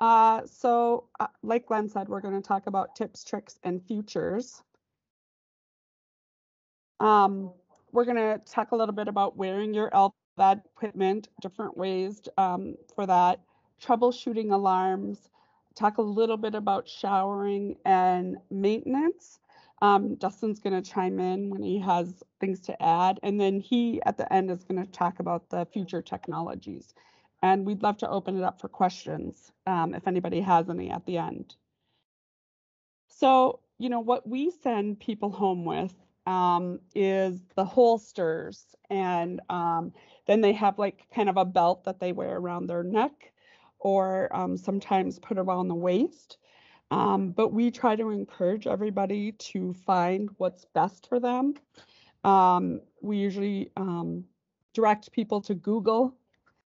Uh, so, uh, like Glenn said, we're going to talk about tips, tricks, and futures. Um, we're going to talk a little bit about wearing your LVAD equipment, different ways um, for that, troubleshooting alarms, talk a little bit about showering and maintenance. Um, Dustin's going to chime in when he has things to add. And then he, at the end, is going to talk about the future technologies. And we'd love to open it up for questions um, if anybody has any at the end. So, you know, what we send people home with um, is the holsters. And um, then they have like kind of a belt that they wear around their neck or um, sometimes put around the waist. Um, but we try to encourage everybody to find what's best for them. Um, we usually direct people to Google.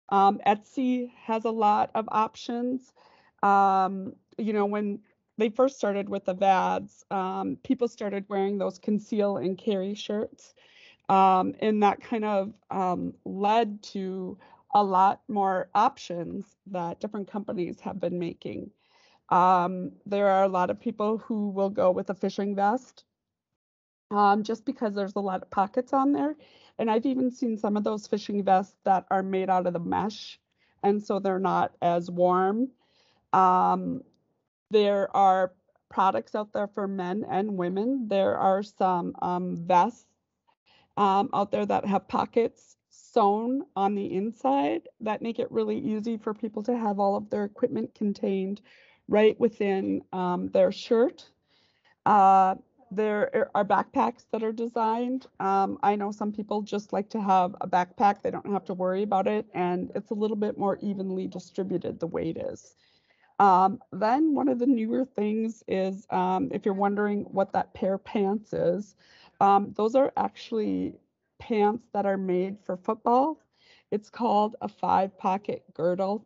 Um, Etsy has a lot of options. Um, you know, when they first started with the VADs, um, people started wearing those conceal and carry shirts. and that kind of led to a lot more options that different companies have been making. Um, there are a lot of people who will go with a fishing vest um, just because there's a lot of pockets on there. And I've even seen some of those fishing vests that are made out of the mesh, and so they're not as warm. Um, there are products out there for men and women. There are some um, vests um, out there that have pockets sewn on the inside that make it really easy for people to have all of their equipment contained right within um, their shirt. Uh, there are backpacks that are designed. Um, I know some people just like to have a backpack, they don't have to worry about it, and it's a little bit more evenly distributed the weight is. Um, then one of the newer things is um, if you're wondering what that pair of pants is, um, those are actually pants that are made for football. It's called a five pocket girdle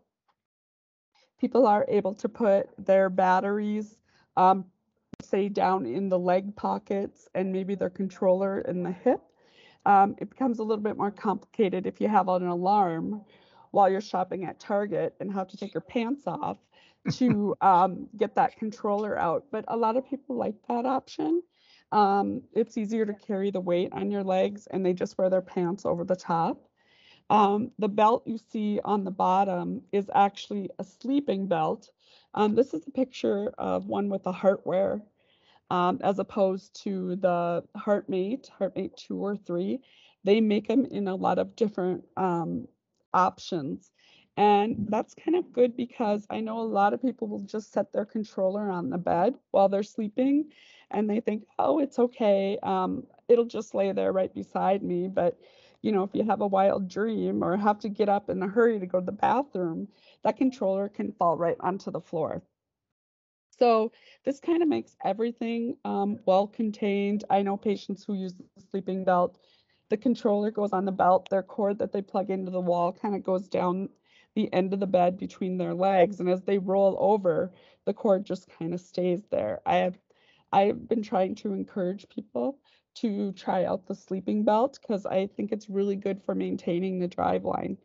people are able to put their batteries, um, say, down in the leg pockets and maybe their controller in the hip. Um, it becomes a little bit more complicated if you have an alarm while you're shopping at Target and have to take your pants off to um, get that controller out. But a lot of people like that option. Um, it's easier to carry the weight on your legs and they just wear their pants over the top. Um, the belt you see on the bottom is actually a sleeping belt. Um, this is a picture of one with a heartware um, as opposed to the Heartmate, Heartmate 2 or 3. They make them in a lot of different um, options. And that's kind of good because I know a lot of people will just set their controller on the bed while they're sleeping and they think, oh, it's okay. Um, it'll just lay there right beside me. But you know, if you have a wild dream or have to get up in a hurry to go to the bathroom, that controller can fall right onto the floor. So this kind of makes everything um, well contained. I know patients who use the sleeping belt. The controller goes on the belt. Their cord that they plug into the wall kind of goes down the end of the bed between their legs. And as they roll over, the cord just kind of stays there. I have I've been trying to encourage people to try out the sleeping belt because I think it's really good for maintaining the drive line.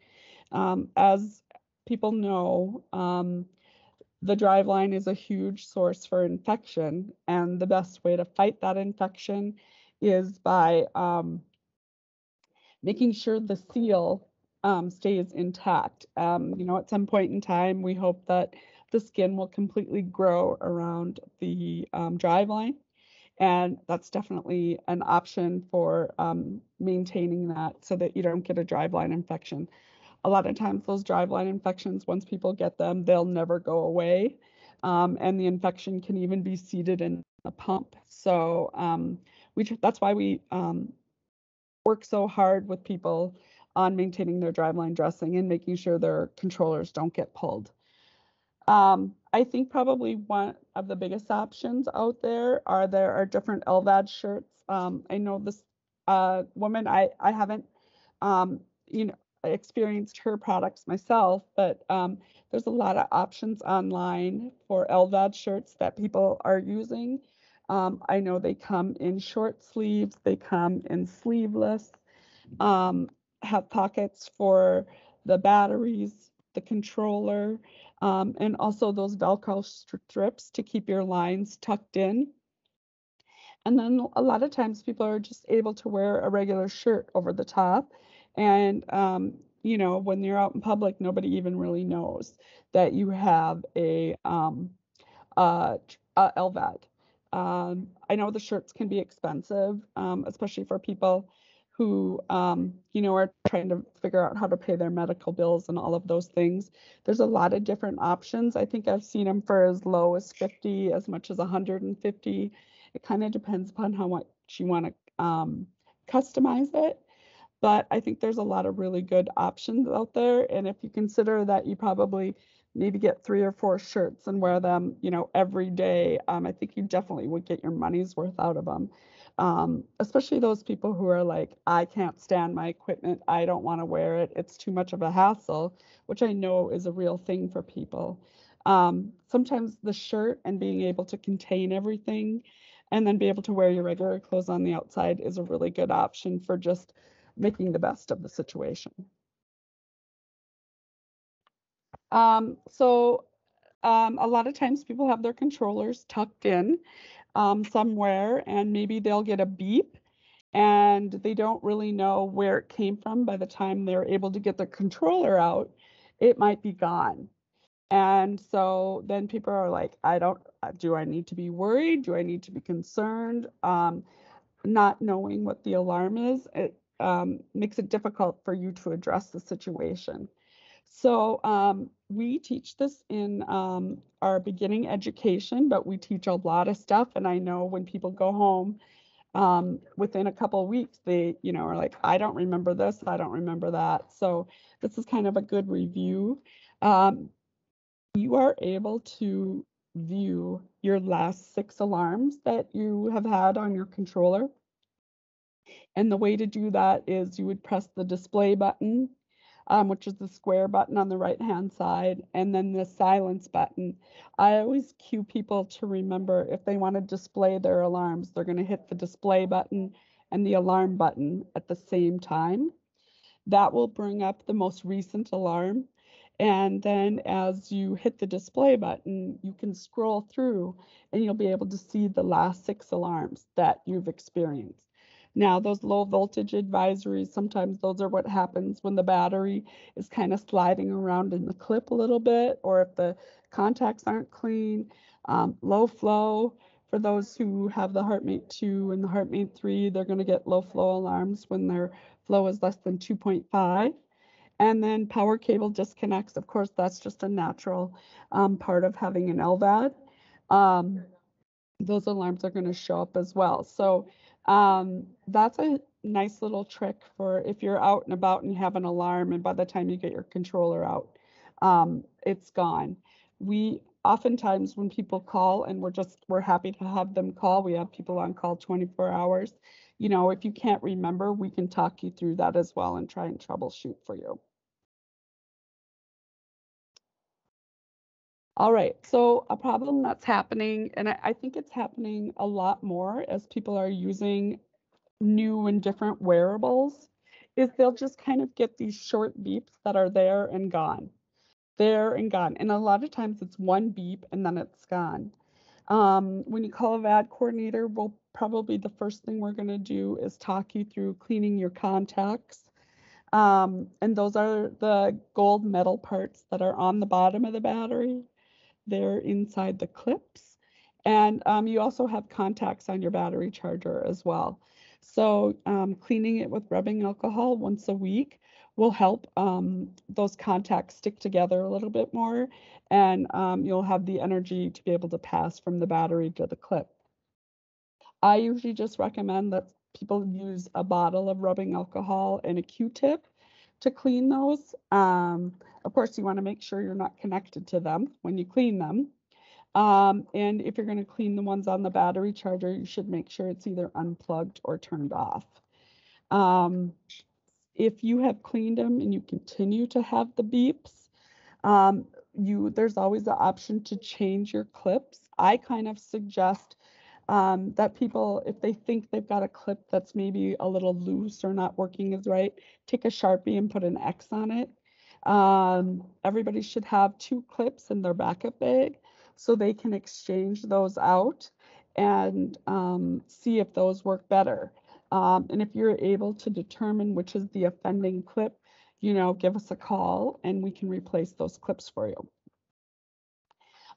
Um, as people know, um, the drive line is a huge source for infection, and the best way to fight that infection is by um, making sure the seal um, stays intact. Um, you know, at some point in time, we hope that the skin will completely grow around the um, drive line and that's definitely an option for um, maintaining that so that you don't get a driveline infection. A lot of times, those driveline infections, once people get them, they'll never go away. Um, and the infection can even be seated in the pump. So um, we that's why we um, work so hard with people on maintaining their driveline dressing and making sure their controllers don't get pulled. Um, I think probably one of the biggest options out there are there are different LVAD shirts. Um, I know this uh, woman, I, I haven't, um, you know, experienced her products myself, but um, there's a lot of options online for LVAD shirts that people are using. Um, I know they come in short sleeves, they come in sleeveless, um, have pockets for the batteries, the controller, Um, and also those Velcro strips to keep your lines tucked in. And then a lot of times people are just able to wear a regular shirt over the top. And, um, you know, when you're out in public, nobody even really knows that you have a, um, uh, uh, LVAD. Um, I know the shirts can be expensive, um, especially for people who, um, you know, are trying to figure out how to pay their medical bills and all of those things. There's a lot of different options. I think I've seen them for as low as 50, as much as 150 it kind of depends upon how much you want to um, customize it. But I think there's a lot of really good options out there. And if you consider that you probably maybe get three or four shirts and wear them, you know, every day, um, I think you definitely would get your money's worth out of them. Um, especially those people who are like, I can't stand my equipment. I don't want to wear it. It's too much of a hassle, which I know is a real thing for people. Um, sometimes the shirt and being able to contain everything and then be able to wear your regular clothes on the outside is a really good option for just making the best of the situation. Um, so um, a lot of times people have their controllers tucked in um, somewhere and maybe they'll get a beep and they don't really know where it came from by the time they're able to get the controller out it might be gone and so then people are like, I don't, uh, do I need to be worried? Do I need to be concerned? Um, not knowing what the alarm is, it um, makes it difficult for you to address the situation. So um, we teach this in um, our beginning education, but we teach a lot of stuff. And I know when people go home um, within a couple weeks, they, you know, are like, I don't remember this, I don't remember that. So this is kind of a good review. Um, you are able to view your last six alarms that you have had on your controller. And the way to do that is you would press the display button, um, which is the square button on the right hand side, and then the silence button. I always cue people to remember if they want to display their alarms, they're going to hit the display button and the alarm button at the same time. That will bring up the most recent alarm and then as you hit the display button, you can scroll through and you'll be able to see the last six alarms that you've experienced. Now, those low voltage advisories, sometimes those are what happens when the battery is kind of sliding around in the clip a little bit, or if the contacts aren't clean. Um, low flow, for those who have the HeartMate 2 and the HeartMate 3, they're going to get low flow alarms when their flow is less than 2.5. And then power cable disconnects. Of course, that's just a natural um, part of having an LVAD. Um, those alarms are going to show up as well. So um, that's a nice little trick for if you're out and about and you have an alarm, and by the time you get your controller out, um, it's gone. We oftentimes when people call and we're just we're happy to have them call we have people on call 24 hours you know if you can't remember we can talk you through that as well and try and troubleshoot for you All right, so a problem that's happening, and I, think it's happening a lot more as people are using new and different wearables, is they'll just kind of get these short beeps that are there and gone, there and gone. And a lot of times it's one beep and then it's gone. Um, when you call a VAD coordinator, we'll probably the first thing we're going to do is talk you through cleaning your contacts. Um, and those are the gold metal parts that are on the bottom of the battery there inside the clips. And um, you also have contacts on your battery charger as well. So um, cleaning it with rubbing alcohol once a week will help um, those contacts stick together a little bit more and um, you'll have the energy to be able to pass from the battery to the clip. I usually just recommend that people use a bottle of rubbing alcohol and a Q-tip to clean those. Um, of course, you want to make sure you're not connected to them when you clean them. Um, and if you're going to clean the ones on the battery charger, you should make sure it's either unplugged or turned off. Um, if you have cleaned them and you continue to have the beeps, um, you there's always the option to change your clips. I kind of suggest um, that people, if they think they've got a clip that's maybe a little loose or not working as right, take a Sharpie and put an X on it. Um, everybody should have two clips in their backup bag so they can exchange those out and um, see if those work better. Um, and if you're able to determine which is the offending clip, you know, give us a call and we can replace those clips for you.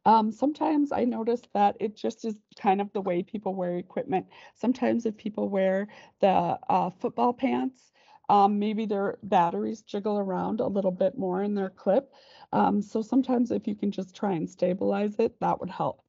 Um, sometimes I notice that it just is kind of the way people wear equipment. Sometimes if people wear the uh, football pants, um, maybe their batteries jiggle around a little bit more in their clip. Um, so sometimes if you can just try and stabilize it, that would help.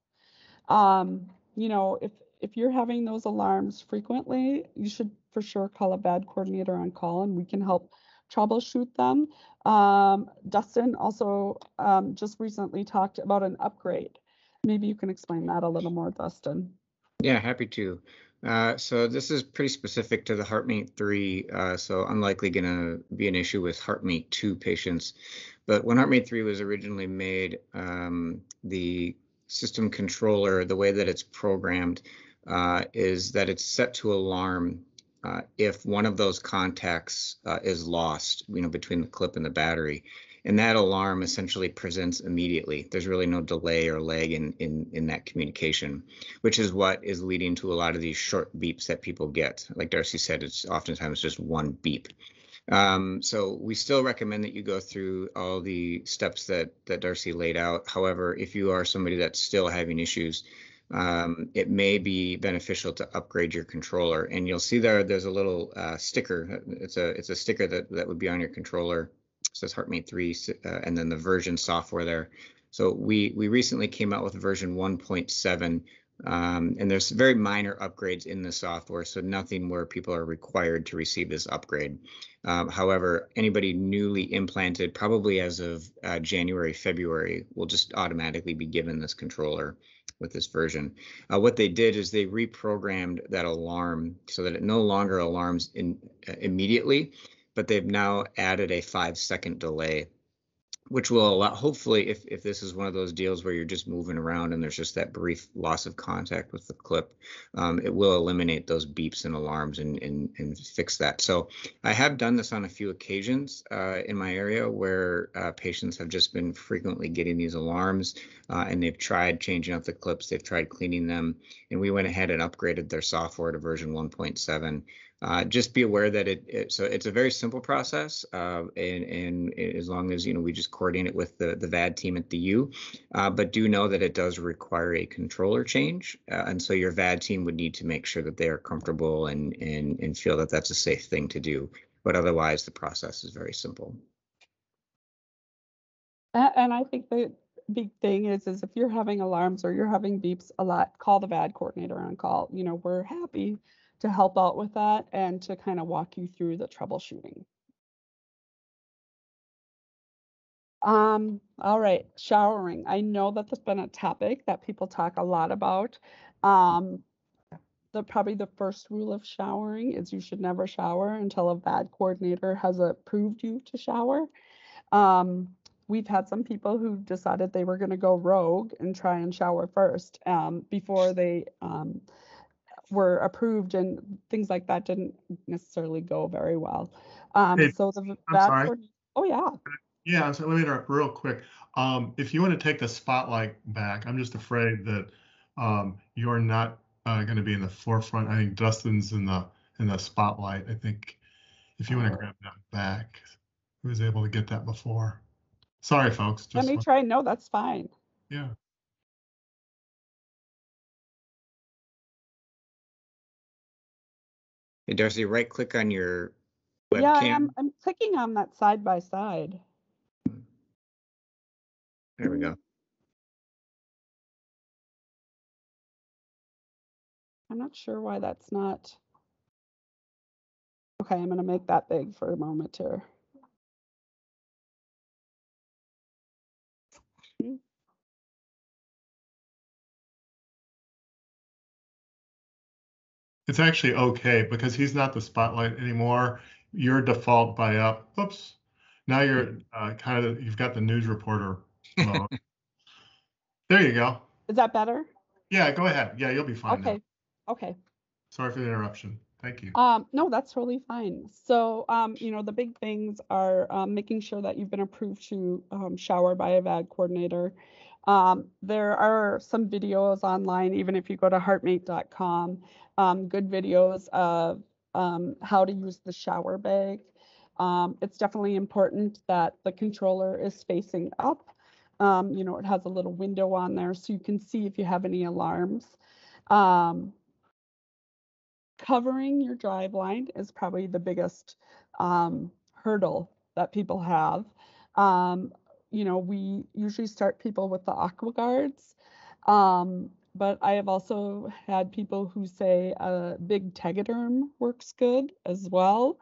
Um, you know, if if you're having those alarms frequently, you should for sure call a VAD coordinator on call and we can help troubleshoot them. Um, Dustin also um, just recently talked about an upgrade. Maybe you can explain that a little more, Dustin. Yeah, happy to. Uh, so this is pretty specific to the HeartMate 3, uh, so unlikely going to be an issue with HeartMate 2 patients. But when HeartMate 3 was originally made, um, the system controller, the way that it's programmed, uh, is that it's set to alarm uh, if one of those contacts uh, is lost, you know, between the clip and the battery. And that alarm essentially presents immediately. There's really no delay or lag in, in, in that communication, which is what is leading to a lot of these short beeps that people get. Like Darcy said, it's oftentimes just one beep. Um, so we still recommend that you go through all the steps that that Darcy laid out. However, if you are somebody that's still having issues, um, it may be beneficial to upgrade your controller. And you'll see there there's a little uh, sticker. It's a it's a sticker that that would be on your controller. It says HeartMate 3, uh, and then the version software there. So we we recently came out with version 1.7. Um, and there's very minor upgrades in the software, so nothing where people are required to receive this upgrade. Um, however, anybody newly implanted, probably as of uh, January, February, will just automatically be given this controller with this version. Uh, what they did is they reprogrammed that alarm so that it no longer alarms in, uh, immediately, but they've now added a five second delay which will allow hopefully if if this is one of those deals where you're just moving around and there's just that brief loss of contact with the clip um, it will eliminate those beeps and alarms and, and and fix that. So i have done this on a few occasions uh, in my area where uh, patients have just been frequently getting these alarms uh, and they've tried changing out the clips they've tried cleaning them and we went ahead and upgraded their software to version 1.7 uh, just be aware that it, it, so it's a very simple process uh, and, and as long as you know we just coordinate it with the the VAD team at the U uh, but do know that it does require a controller change uh, and so your VAD team would need to make sure that they are comfortable and and and feel that that's a safe thing to do but otherwise the process is very simple. And I think the big thing is is if you're having alarms or you're having beeps a lot call the VAD coordinator on call. You know we're happy to help out with that and to kind of walk you through the troubleshooting. Um, all right, showering. I know that that's been a topic that people talk a lot about. Um, the probably the first rule of showering is you should never shower until a VAD coordinator has approved you to shower. Um, we've had some people who decided they were going to go rogue and try and shower first um, before they um, were approved and things like that didn't necessarily go very well. Um, Hey, so the I'm sorry. coord- oh yeah, Yeah, so let me interrupt real quick. Um, if you want to take the spotlight back, I'm just afraid that um, you're not uh, going to be in the forefront. I think Dustin's in the in the spotlight. I think if you want to Oh. grab that back, who was able to get that before? Sorry, folks. let me try. No, that's fine. yeah. Hey darcy right click on your webcam Yeah, I am. I'm clicking on that side by side. there we go I'm not sure why that's not. Okay, I'm gonna make that big for a moment here. It's actually okay because he's not the spotlight anymore. Your default by up. Oops. Now you're uh, kind of you've got the news reporter mode. there you go. Is that better? Yeah, go ahead. Yeah, you'll be fine now. Okay, okay. Sorry for the interruption. Thank you. Um, no, that's totally fine. So, um, you know, the big things are um, making sure that you've been approved to um, shower by a VAD coordinator. Um, there are some videos online, even if you go to heartmate.com, um, good videos of um, how to use the shower bag. Um, it's definitely important that the controller is facing up. Um, you know, it has a little window on there so you can see if you have any alarms. Um, covering your drive line is probably the biggest um, hurdle that people have. You know, we usually start people with the aqua guards, um, but I have also had people who say a big tegaderm works good as well.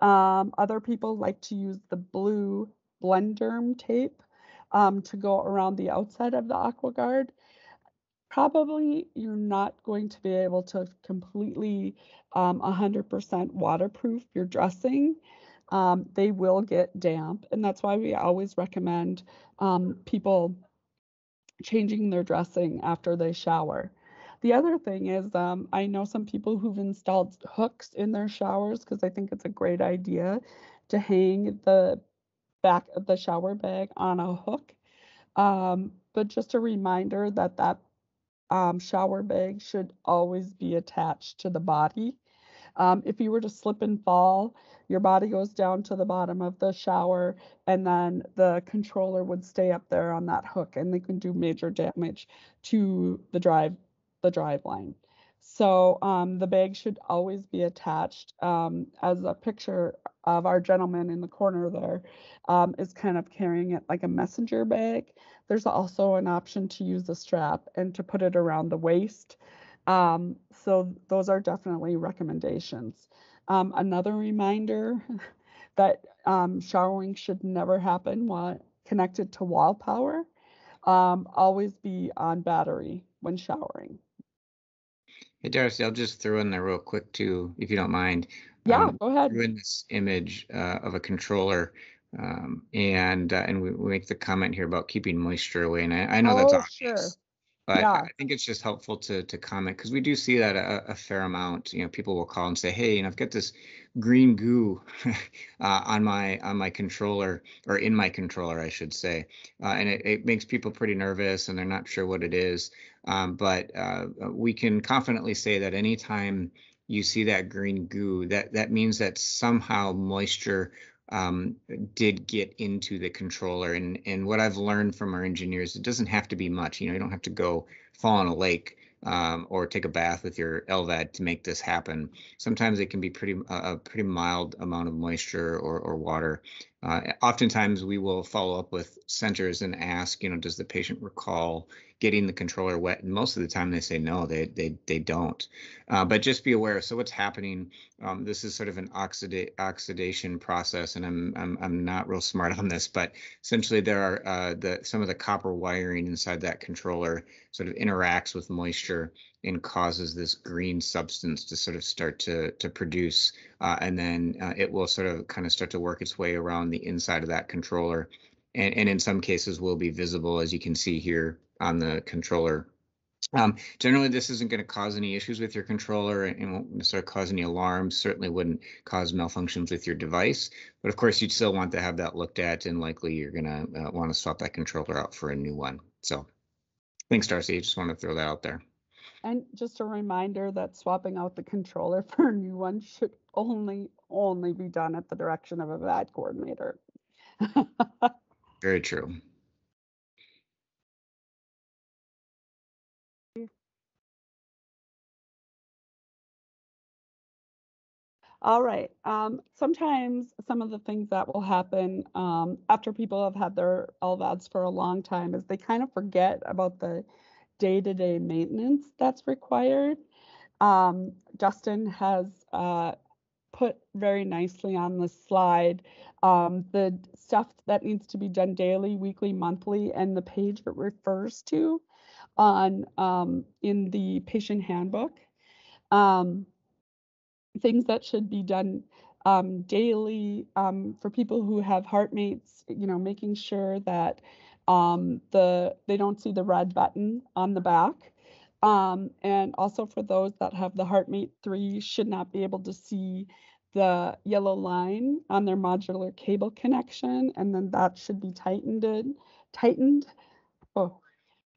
Um, other people like to use the blue blenderm tape um, to go around the outside of the aqua guard probably you're not going to be able to completely um, 100% waterproof your dressing. Um, they will get damp, and that's why we always recommend um, people changing their dressing after they shower. The other thing is, um, I know some people who've installed hooks in their showers because I think it's a great idea to hang the back of the shower bag on a hook. Um, but just a reminder that that um, shower bag should always be attached to the body. Um, if you were to slip and fall, your body goes down to the bottom of the shower, and then the controller would stay up there on that hook, and they can do major damage to the drive, the drive line. So um, the bag should always be attached. Um, as a picture of our gentleman in the corner there um, is kind of carrying it like a messenger bag. There's also an option to use a strap and to put it around the waist. Um, so those are definitely recommendations. Um, another reminder that um, showering should never happen while connected to wall power. Um, always be on battery when showering. Hey, Darcy, I'll just throw in there real quick too, if you don't mind. Yeah, Um, go ahead. threw in this image uh, of a controller, um, and uh, and we, we make the comment here about keeping moisture away, and I, I know that's Oh, obvious, sure. But Yeah. I think it's just helpful to to comment because we do see that a, a fair amount. You know, people will call and say, "Hey, you know, I've got this green goo uh, on my on my controller or in my controller, I should say," uh, and it, it makes people pretty nervous, and they're not sure what it is. Um, but uh, we can confidently say that anytime you see that green goo, that that means that somehow moisture um, did get into the controller. And and what I've learned from our engineers, it doesn't have to be much. You know, you don't have to go fall in a lake um, or take a bath with your LVAD to make this happen. Sometimes it can be pretty a pretty mild amount of moisture or or water. Uh, oftentimes we will follow up with centers and ask, you know, does the patient recall getting the controller wet? And most of the time they say no, they they they don't. Uh, but just be aware. So what's happening? Um, this is sort of an oxida- oxidation process, and I'm, I'm I'm not real smart on this, but essentially there are uh, the some of the copper wiring inside that controller sort of interacts with moisture and causes this green substance to sort of start to to produce, uh, and then uh, it will sort of kind of start to work its way around the inside of that controller, and and in some cases will be visible as you can see here on the controller um, generally, this isn't going to cause any issues with your controller and won't necessarily cause any alarms. Certainly wouldn't cause malfunctions with your device. But of course, you'd still want to have that looked at, and likely you're going to uh, want to swap that controller out for a new one. So, thanks, Darcy. I just want to throw that out there. And just a reminder that swapping out the controller for a new one should only only be done at the direction of a VAD coordinator. Very true. All right. Um, sometimes some of the things that will happen um, after people have had their LVADs for a long time is they kind of forget about the day-to-day maintenance that's required. Um, Justin has uh, put very nicely on the slide um, the stuff that needs to be done daily, weekly, monthly, and the page it refers to on um, in the patient handbook. Um, things that should be done um, daily um, for people who have heartmates, you know, making sure that um, the they don't see the red button on the back. Um, and also for those that have the HeartMate 3 should not be able to see the yellow line on their modular cable connection, and then that should be tightened. in- Tightened. Oh,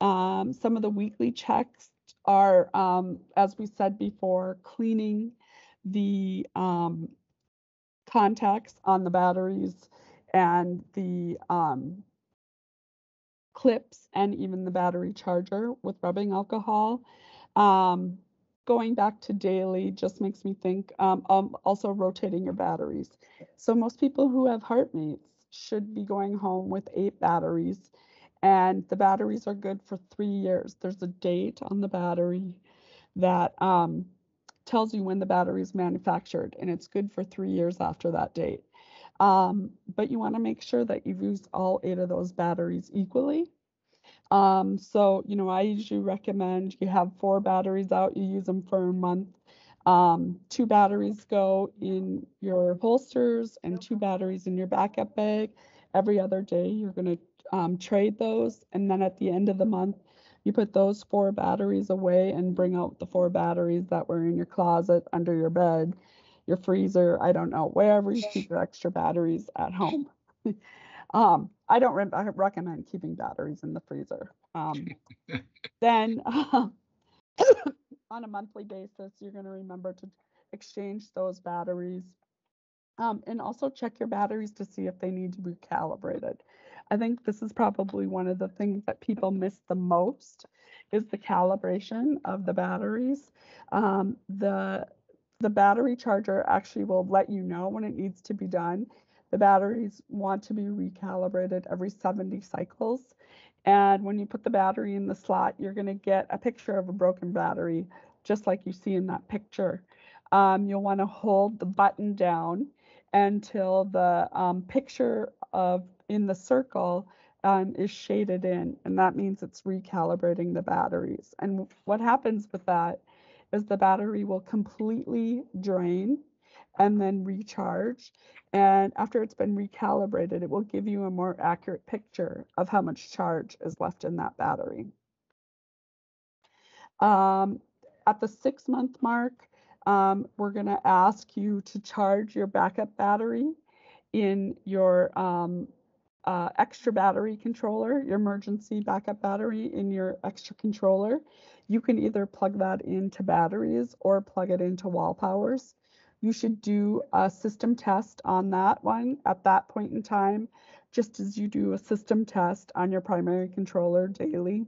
um, some of the weekly checks are, um, as we said before, cleaning the um, contacts on the batteries and the um, clips and even the battery charger with rubbing alcohol. Um, going back to daily just makes me think um, um, also rotating your batteries. So most people who have heartmates should be going home with eight batteries and the batteries are good for three years. There's a date on the battery that um, tells you when the battery is manufactured and it's good for three years after that date. Um, but you want to make sure that you've used all eight of those batteries equally. Um, so, you know, I usually recommend you have four batteries out, you use them for a month. Um, two batteries go in your holsters and two batteries in your backup bag. Every other day, you're going to um, trade those. And then at the end of the month, you put those four batteries away and bring out the four batteries that were in your closet, under your bed, your freezer, I don't know, wherever you keep your extra batteries at home. um, I don't re- I recommend keeping batteries in the freezer. Um, then um, on a monthly basis, you're going to remember to exchange those batteries. Um, and also check your batteries to see if they need to be calibrated. I think this is probably one of the things that people miss the most is the calibration of the batteries. Um, the the battery charger actually will let you know when it needs to be done. The batteries want to be recalibrated every 70 cycles. And when you put the battery in the slot, you're going to get a picture of a broken battery, just like you see in that picture. Um, you'll want to hold the button down until the um, picture of in the circle um, is shaded in, and that means it's recalibrating the batteries. And what happens with that is the battery will completely drain and then recharge. And after it's been recalibrated, it will give you a more accurate picture of how much charge is left in that battery. Um, at the six month mark, um, we're going to ask you to charge your backup battery in your um, uh, extra battery controller, your emergency backup battery in your extra controller. You can either plug that into batteries or plug it into wall powers. You should do a system test on that one at that point in time, just as you do a system test on your primary controller daily.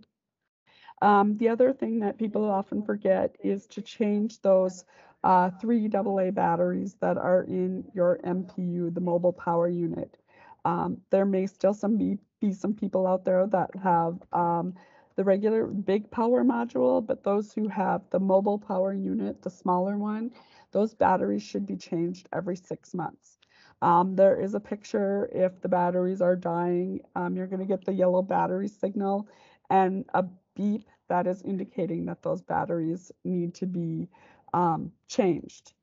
Um, the other thing that people often forget is to change those uh, three AA batteries that are in your MPU, the mobile power unit. Um, there may still some be, be some people out there that have um, the regular big power module, but those who have the mobile power unit, the smaller one, those batteries should be changed every six months. Um, there is a picture if the batteries are dying, um, you're going to get the yellow battery signal and a beep that is indicating that those batteries need to be um, changed.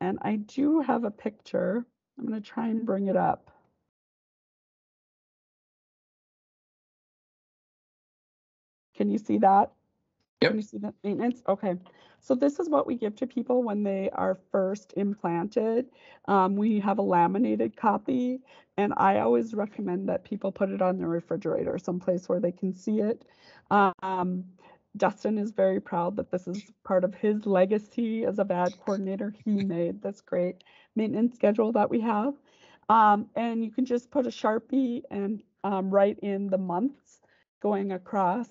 And I do have a picture. I'm going to try and bring it up. Can you see that? Yep. Can you see that maintenance? Okay. So this is what we give to people when they are first implanted. Um, we have a laminated copy, and I always recommend that people put it on their refrigerator, someplace where they can see it. Um, Dustin is very proud that this is part of his legacy as a VAD coordinator. He made this great maintenance schedule that we have. Um, and you can just put a Sharpie and um, write in the months going across.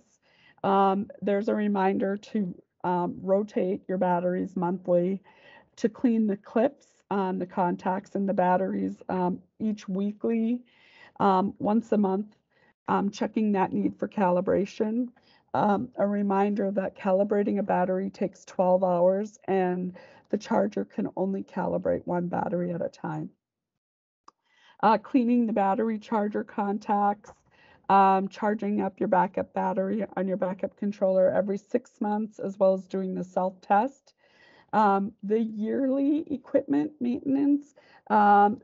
Um, there's a reminder to um, rotate your batteries monthly, to clean the clips on the contacts and the batteries um, each weekly, um, once a month, checking that need for calibration. Um, a reminder that calibrating a battery takes 12 hours and the charger can only calibrate one battery at a time. Uh, cleaning the battery charger contacts, um, charging up your backup battery on your backup controller every six months, as well as doing the self test. Um, the yearly equipment maintenance, um,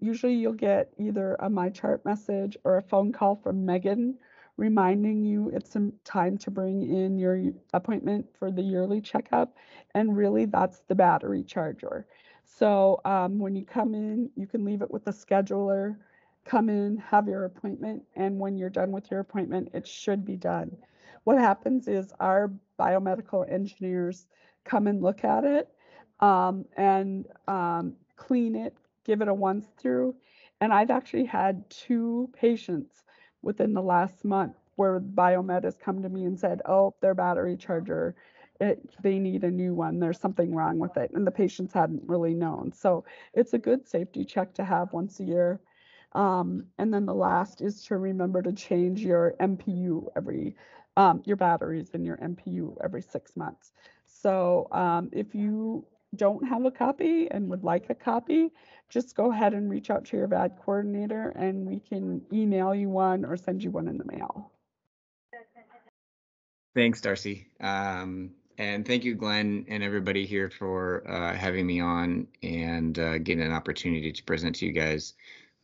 usually you'll get either a My Chart message or a phone call from Megan reminding you it's some time to bring in your appointment for the yearly checkup. And really, that's the battery charger. So um, when you come in, you can leave it with the scheduler, come in, have your appointment, and when you're done with your appointment, it should be done. What happens is our biomedical engineers come and look at it um, and um, clean it, give it a once through. And I've actually had two patients within the last month where Biomed has come to me and said, oh, their battery charger, it, they need a new one. There's something wrong with it. And the patients hadn't really known. So it's a good safety check to have once a year. Um, and then the last is to remember to change your MPU every, um, your batteries in your MPU every six months. So um, if you don't have a copy and would like a copy, just go ahead and reach out to your VAD coordinator and we can email you one or send you one in the mail. Thanks, Darcy. Um, and thank you, Glenn, and everybody here for uh, having me on and uh, getting an opportunity to present to you guys.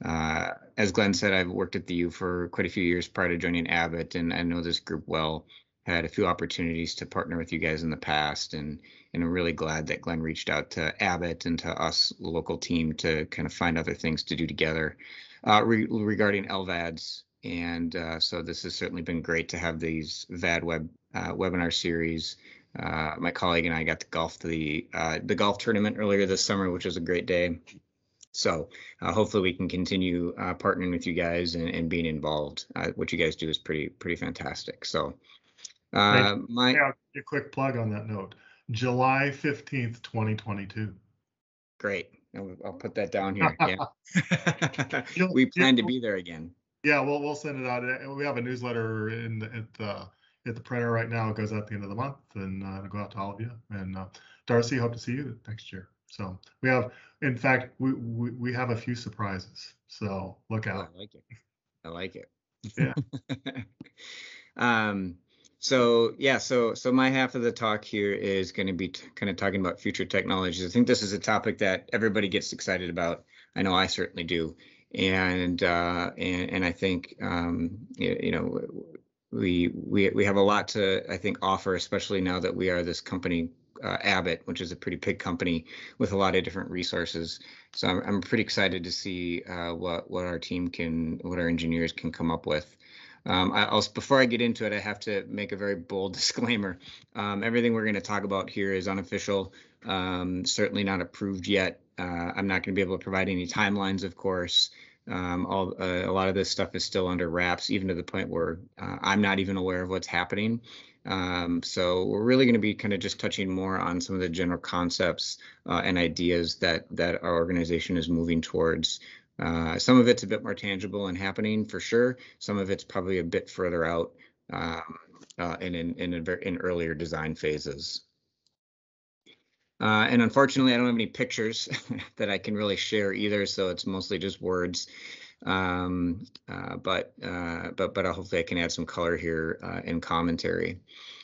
Uh, as Glenn said, I've worked at the U for quite a few years prior to joining Abbott, and I know this group well. Had a few opportunities to partner with you guys in the past, and and I'm really glad that Glenn reached out to Abbott and to us, the local team, to kind of find other things to do together uh, re- regarding LVADs. And uh, so this has certainly been great to have these VAD web uh, webinar series. Uh, my colleague and I got to golf the uh, the golf tournament earlier this summer, which was a great day. So uh, hopefully we can continue uh, partnering with you guys and, and being involved. Uh, what you guys do is pretty pretty fantastic. So uh, my Yeah, a quick plug on that note. July 15th, 2022. great. I'll, I'll put that down here. Yeah. We plan to be there again. Yeah, we'll we'll send it out. Uh, We have a newsletter in the, at the at the printer right now. It goes out at the end of the month, and uh, it'll go out to all of you. And uh, Darcy, hope to see you next year. So we have, in fact, we we, we have a few surprises. So look out. I like it. I like it. Yeah. um, so yeah, so so my half of the talk here is going to be t- kind of talking about future technologies. I think this is a topic that everybody gets excited about. I know I certainly do, and uh, and and I think um, you, you know we we we have a lot to I think offer, especially now that we are this company uh, Abbott, which is a pretty big company with a lot of different resources. So I'm, I'm pretty excited to see uh, what what our team can, what our engineers can come up with. Um, I, I'll, before I get into it, I have to make a very bold disclaimer. Um, everything we're going to talk about here is unofficial, um, certainly not approved yet. Uh, I'm not going to be able to provide any timelines, of course. Um, all, uh, a lot of this stuff is still under wraps, even to the point where uh, I'm not even aware of what's happening. Um, so we're really going to be kind of just touching more on some of the general concepts uh, and ideas that that our organization is moving towards. Uh, some of it's a bit more tangible and happening for sure. Some of it's probably a bit further out um, uh, and in in, in earlier design phases. Uh, and unfortunately, I don't have any pictures that I can really share either, so it's mostly just words. Um, uh, but uh, but but hopefully I can add some color here uh, in commentary.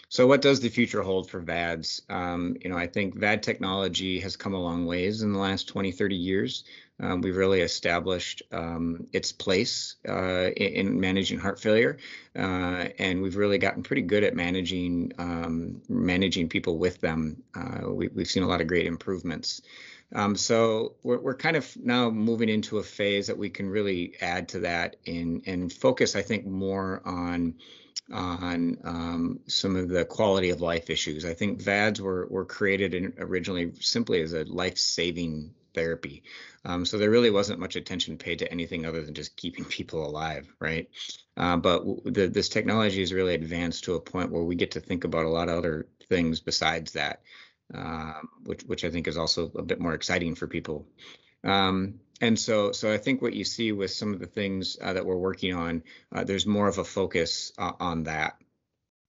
So what does the future hold for VADs? Um, you know, I think VAD technology has come a long ways in the last 20, 30 years. Um, we've really established um, its place uh, in, in managing heart failure, uh, and we've really gotten pretty good at managing um, managing people with them. Uh, we, we've seen a lot of great improvements. Um, so we're, we're kind of now moving into a phase that we can really add to that and and focus, I think, more on on um, some of the quality of life issues. I think VADs were were created in, originally simply as a life saving therapy. Um, so there really wasn't much attention paid to anything other than just keeping people alive, right? Uh, but w- the, this technology has really advanced to a point where we get to think about a lot of other things besides that, um, which which I think is also a bit more exciting for people. Um, and so, so I think what you see with some of the things uh, that we're working on, uh, there's more of a focus uh, on that.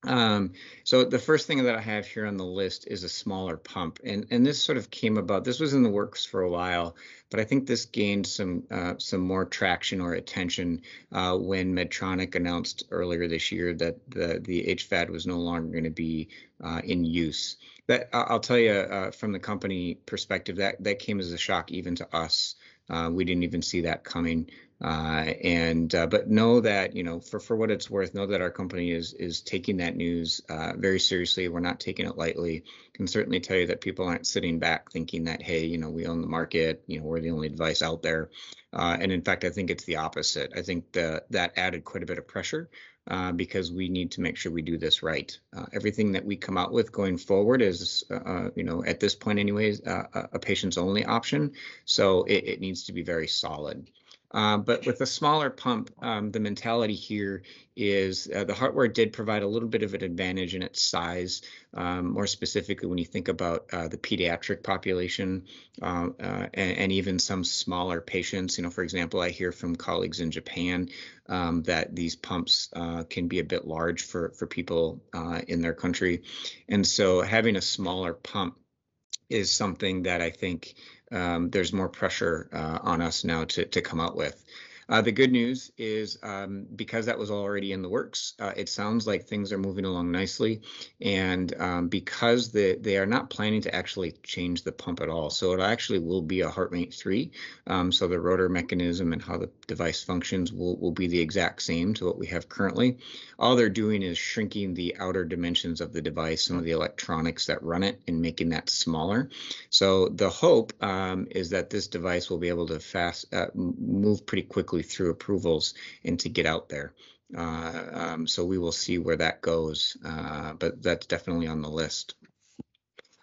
Um, so the first thing that I have here on the list is a smaller pump, and and this sort of came about. This was in the works for a while, but I think this gained some uh, some more traction or attention uh, when Medtronic announced earlier this year that the the HVAD was no longer going to be uh, in use. That I'll tell you uh, from the company perspective that that came as a shock even to us. Uh, we didn't even see that coming. Uh, and uh, but know that you know for for what it's worth, know that our company is is taking that news uh, very seriously. We're not taking it lightly. Can certainly tell you that people aren't sitting back thinking that hey, you know, we own the market. You know, we're the only device out there. Uh, and in fact, I think it's the opposite. I think the, that added quite a bit of pressure uh, because we need to make sure we do this right. Uh, everything that we come out with going forward is, uh, you know, at this point, anyways, uh, a patient's only option. So it, it needs to be very solid. Uh, but with a smaller pump, um, the mentality here is uh, the hardware did provide a little bit of an advantage in its size, um, more specifically when you think about uh, the pediatric population uh, uh, and, and, even some smaller patients. You know, for example, I hear from colleagues in Japan um, that these pumps can be a bit large for, for people in their country. And so having a smaller pump is something that I think um, there's more pressure uh, on us now to, to come out with. Uh, the good news is um, because that was already in the works, uh, it sounds like things are moving along nicely. And um, because the, they are not planning to actually change the pump at all. So it actually will be a HeartMate 3. Um, so the rotor mechanism and how the device functions will, will be the exact same to what we have currently. All they're doing is shrinking the outer dimensions of the device, some of the electronics that run it, and making that smaller. So the hope um, is that this device will be able to fast uh, move pretty quickly through approvals and to get out there. Uh, um, so we will see where that goes, uh, but that's definitely on the list.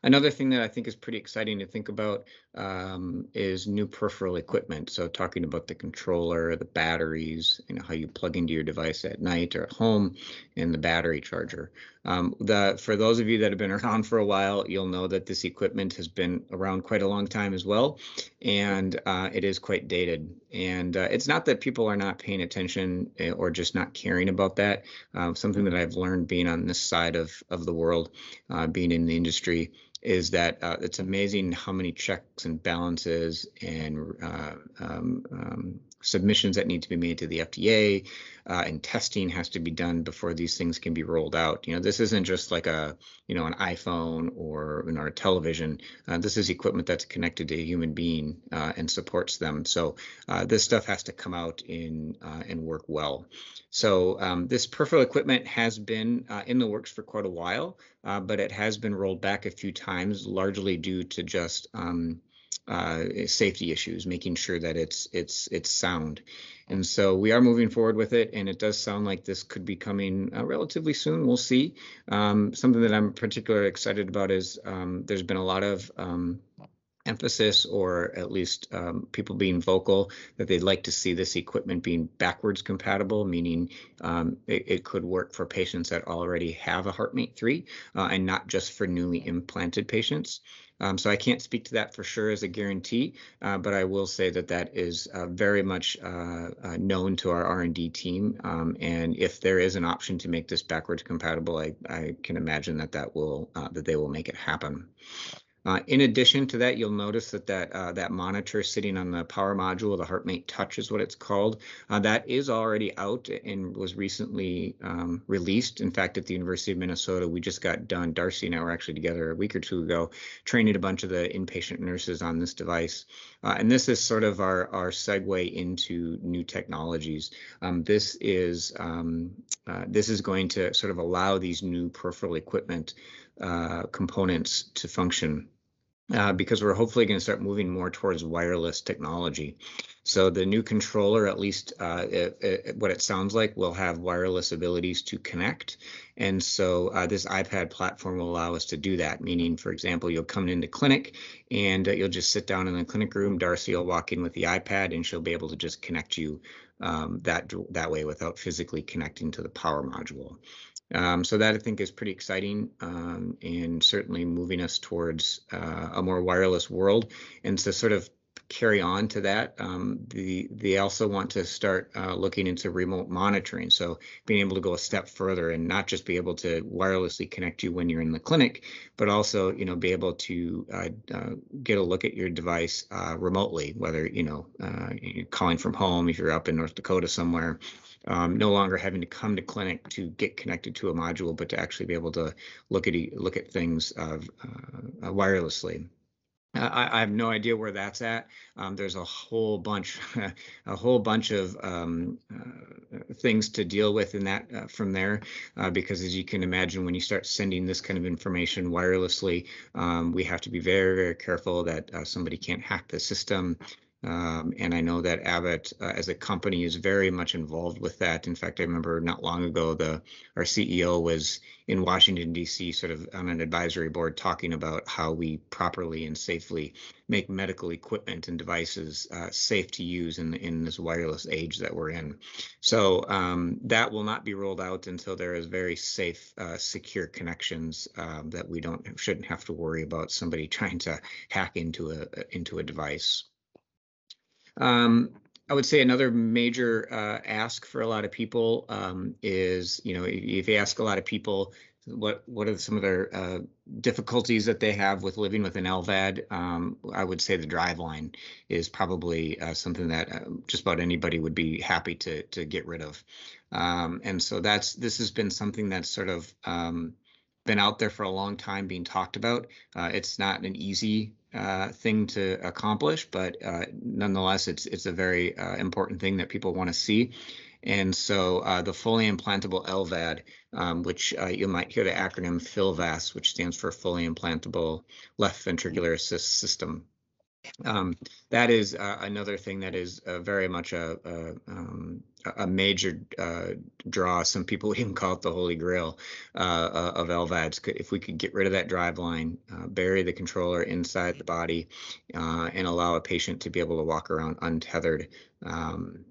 Another thing that I think is pretty exciting to think about um, is new peripheral equipment. So talking about the controller, the batteries, you know, how you plug into your device at night or at home, and the battery charger. Um, the for those of you that have been around for a while, you'll know that this equipment has been around quite a long time as well, and uh, it is quite dated. And uh, it's not that people are not paying attention eh, or just not caring about that. Uh, something that I've learned being on this side of of the world, uh, being in the industry is that uh, it's amazing how many checks and balances and uh, um, um, submissions that need to be made to the FDA uh, and testing has to be done before these things can be rolled out. You know, this isn't just like a, you know, an iPhone or you know, a television. Uh, this is equipment that's connected to a human being uh, and supports them. So uh, this stuff has to come out in uh, and work well. So um, this peripheral equipment has been uh, in the works for quite a while, but it has been rolled back a few times, largely due to just um, uh, safety issues, making sure that it's it's it's sound. And so we are moving forward with it, and it does sound like this could be coming uh, relatively soon. We'll see. Um, something that I'm particularly excited about is um, there's been a lot of um, emphasis or at least um, people being vocal that they'd like to see this equipment being backwards compatible, meaning um, it, it, could work for patients that already have a HeartMate 3 uh, and not just for newly implanted patients. Um, so I can't speak to that for sure as a guarantee, uh, but I will say that that is uh, very much uh, uh known to our R&D team. Um, and if there is an option to make this backwards compatible, I, I can imagine that that will uh, that they will make it happen. Uh, in addition to that, you'll notice that that, uh, that monitor sitting on the power module, the HeartMate Touch is what it's called, uh, that is already out and was recently um, released. In fact, at the University of Minnesota, we just got done, Darcy and I were actually together a week or two ago, training a bunch of the inpatient nurses on this device. Uh, and this is sort of our, our segue into new technologies. Um, this is um, uh, this is going to sort of allow these new peripheral equipment components to function uh, because we're hopefully going to start moving more towards wireless technology. So the new controller, at least uh, it, it, what it sounds like, will have wireless abilities to connect. And so uh, this iPad platform will allow us to do that. Meaning, for example, you'll come into clinic and uh, you'll just sit down in the clinic room. Darcy will walk in with the iPad and she'll be able to just connect you um, that that way without physically connecting to the power module. Um, so that I think is pretty exciting um, and certainly moving us towards uh, a more wireless world. And so sort of carry on to that, um, the, they also want to start uh, looking into remote monitoring. So being able to go a step further and not just be able to wirelessly connect you when you're in the clinic, but also you know be able to uh, uh, get a look at your device uh, remotely, whether you know uh, you're calling from home if you're up in North Dakota somewhere um, no longer having to come to clinic to get connected to a module, but to actually be able to look at look at things uh, wirelessly. I, I, have no idea where that's at. Um, there's a whole bunch, a whole bunch of um, uh, things to deal with in that uh, from there, uh, because as you can imagine, when you start sending this kind of information wirelessly, um, we have to be very, very careful that uh, somebody can't hack the system. Um, and I know that Abbott, uh, as a company, is very much involved with that. In fact, I remember not long ago, the our CEO was in Washington D.C., sort of on an advisory board, talking about how we properly and safely make medical equipment and devices uh, safe to use in in this wireless age that we're in. So um, that will not be rolled out until there is very safe, uh, secure connections um, that we don't shouldn't have to worry about somebody trying to hack into a into a device. Um, I would say another major uh, ask for a lot of people um, is, you know, if you ask a lot of people what what are some of their uh, difficulties that they have with living with an LVAD, um, I would say the driveline is probably uh, something that uh, just about anybody would be happy to to get rid of. Um, and so that's this has been something that's sort of um, been out there for a long time being talked about. Uh, it's not an easy uh, thing to accomplish, but uh, nonetheless, it's it's a very uh, important thing that people want to see. And so uh, the fully implantable LVAD, um, which uh, you might hear the acronym FILVAS, which stands for fully implantable left ventricular assist system. Um, that is another thing that is very much a, a, um, a major uh, draw. Some people even call it the holy grail uh, uh, of LVADs. If we could get rid of that drive line, uh, bury the controller inside the body, and allow a patient to be able to walk around untethered um,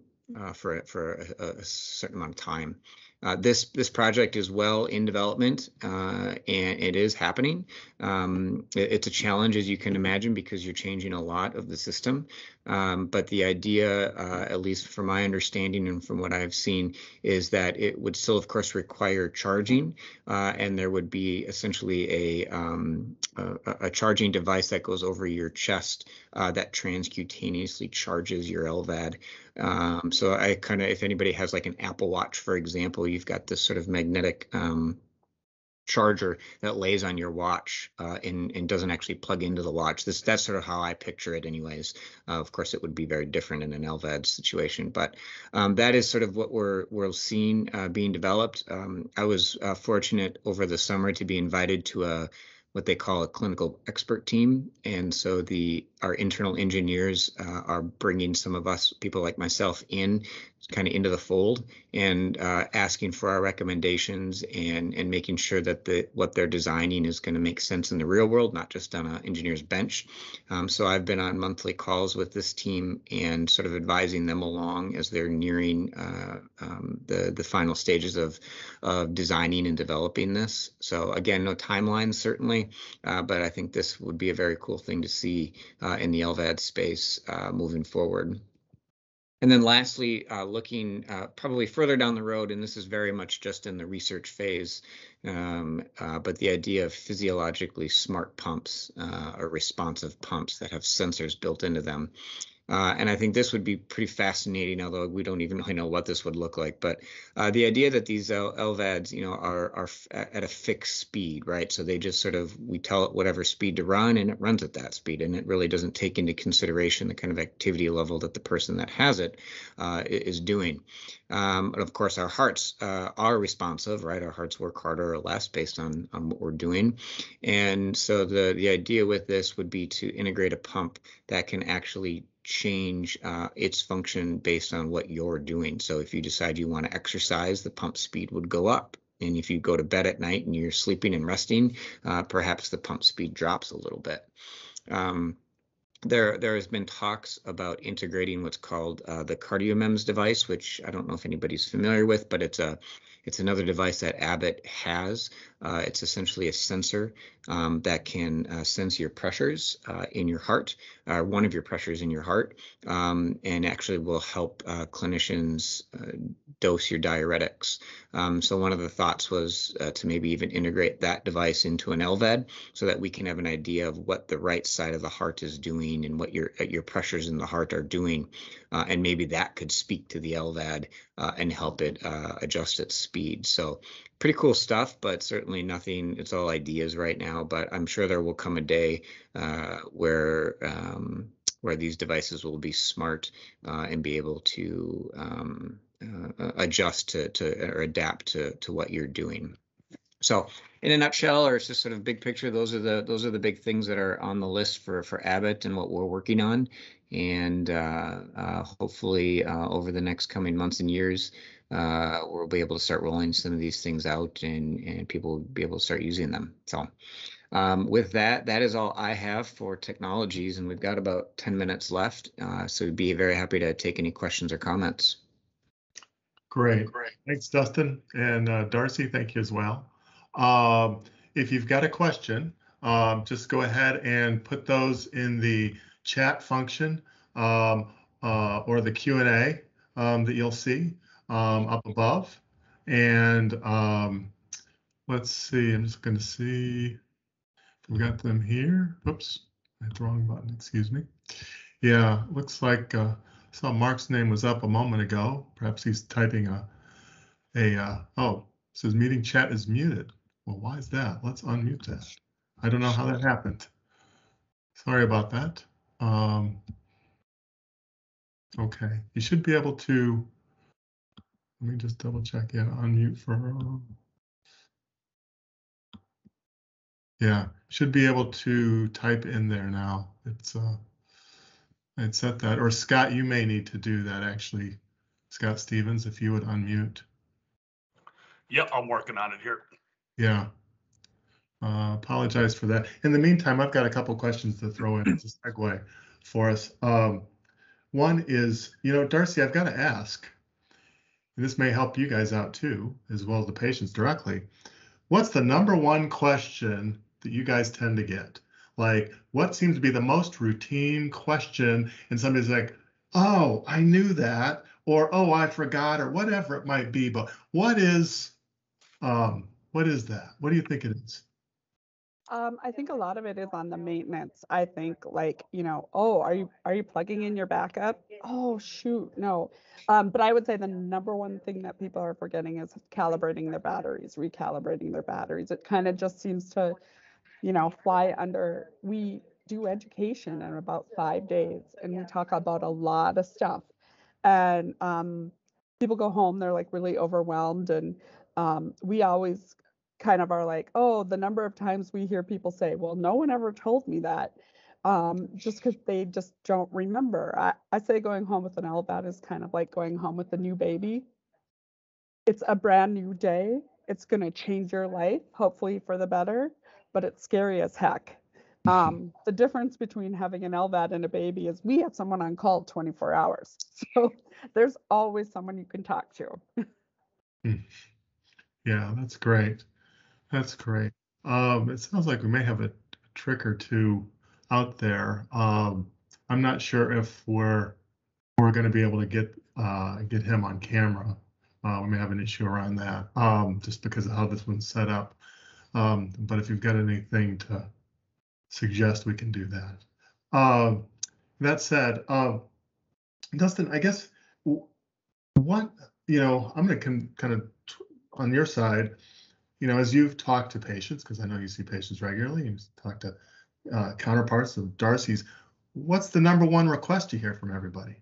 for for a, a, certain amount of time. Uh, this this project is well in development uh, and it is happening. Um, it, it's a challenge, as you can imagine, because you're changing a lot of the system. Um, but the idea, uh, at least from my understanding and from what I've seen, is that it would still, of course, require charging, uh, and there would be essentially a, um, a, a charging device that goes over your chest uh, that transcutaneously charges your LVAD. Um, so I kind of, if anybody has like an Apple Watch, for example, you've got this sort of magnetic um, charger that lays on your watch uh, and, and doesn't actually plug into the watch. This that's sort of how I picture it, anyways. Uh, of course, it would be very different in an LVAD situation, but um, that is sort of what we're we're seeing uh, being developed. Um, I was uh, fortunate over the summer to be invited to a what they call a clinical expert team. And so the our internal engineers uh, are bringing some of us, people like myself, in kind of into the fold and uh, asking for our recommendations and and making sure that the what they're designing is going to make sense in the real world, not just on an engineer's bench. Um, so I've been on monthly calls with this team and sort of advising them along as they're nearing uh, um, the the final stages of of designing and developing this. So again, no timelines certainly, uh, but I think this would be a very cool thing to see uh, in the LVAD space uh, moving forward. And then lastly, uh, looking uh, probably further down the road, and this is very much just in the research phase, um, uh, but the idea of physiologically smart pumps uh, or responsive pumps that have sensors built into them. Uh, and I think this would be pretty fascinating, although we don't even really know what this would look like. But uh, the idea that these L- LVADs, you know, are are f- at a fixed speed, right? So they just sort of we tell it whatever speed to run, and it runs at that speed, and it really doesn't take into consideration the kind of activity level that the person that has it uh, is doing. Um, and of course, our hearts uh, are responsive, right? Our hearts work harder or less based on on what we're doing. And so the the idea with this would be to integrate a pump that can actually change uh, its function based on what you're doing. So if you decide you want to exercise, the pump speed would go up. And if you go to bed at night and you're sleeping and resting, uh, perhaps the pump speed drops a little bit. Um, there, there has been talks about integrating what's called uh, the CardioMEMS device, which I don't know if anybody's familiar with, but it's a it's another device that Abbott has. Uh, it's essentially a sensor um, that can uh, sense your pressures uh, in your heart, one of your pressures in your heart, um, and actually will help uh, clinicians uh, dose your diuretics. Um, so one of the thoughts was uh, to maybe even integrate that device into an LVAD so that we can have an idea of what the right side of the heart is doing and what your your pressures in the heart are doing, and maybe that could speak to the LVAD and help it adjust its speed. So pretty cool stuff, but certainly nothing. It's all ideas right now. But I'm sure there will come a day uh, where um, where these devices will be smart uh, and be able to um, uh, adjust to to or adapt to to what you're doing. So, in a nutshell, or it's just sort of big picture, those are the those are the big things that are on the list for for Abbott and what we're working on, and uh, uh, hopefully uh, over the next coming months and years, uh, we'll be able to start rolling some of these things out, and and people will be able to start using them. So. Um, with that, that is all I have for technologies, and we've got about 10 minutes left. Uh, so we'd be very happy to take any questions or comments. Great. Great. Thanks, Dustin. And uh, Darcy, thank you as well. Um, if you've got a question, um, just go ahead and put those in the chat function um, uh, or the Q&A um, that you'll see um, up above. And um, let's see, I'm just going to see we got them here. Oops, I hit the wrong button, excuse me. Yeah, looks like uh, saw Mark's name was up a moment ago. Perhaps he's typing a, a uh, oh, says meeting chat is muted. Well, why is that? Let's unmute that. I don't know how that happened. Sorry about that. Um, okay, you should be able to, let me just double check. Yeah, unmute for, yeah, should be able to type in there now. It's, uh, I'd set that, or Scott, you may need to do that actually. Scott Stevens, if you would unmute. Yep, I'm working on it here. Yeah. Uh, apologize for that. In the meantime, I've got a couple questions to throw in as a segue for us. Um, one is, you know, Darcy, I've got to ask, and this may help you guys out too, as well as the patients directly. What's the number one question that you guys tend to get? Like, what seems to be the most routine question? And somebody's like, oh, I knew that, or oh, I forgot, or whatever it might be. But what is um, what is that? What do you think it is? Um, I think a lot of it is on the maintenance. I think like, you know, oh, are you are you plugging in your backup? Oh shoot, no. Um, but I would say the number one thing that people are forgetting is calibrating their batteries, recalibrating their batteries. It kind of just seems to, you know, fly under. We do education in about five days, and we talk about a lot of stuff. And um, people go home, they're like really overwhelmed, and um, we always kind of are like, oh, the number of times we hear people say, well, no one ever told me that. Um, just because they just don't remember. I, I say going home with an LVAD is kind of like going home with a new baby. It's a brand new day. It's going to change your life, hopefully for the better, but it's scary as heck. Um, the difference between having an LVAD and a baby is we have someone on call 24 hours. So there's always someone you can talk to. Hmm. Yeah, that's great. That's great. Um, it sounds like we may have a trick or two out there. Um, I'm not sure if we're we're going to be able to get uh, get him on camera. Uh, we may have an issue around that, um, just because of how this one's set up. Um, but if you've got anything to suggest, we can do that. Um, that said, um, Dustin, I guess what you know, I'm going to kind of on your side, you know, as you've talked to patients, because I know you see patients regularly, you talk to uh, counterparts of Darcy's, what's the number one request you hear from everybody?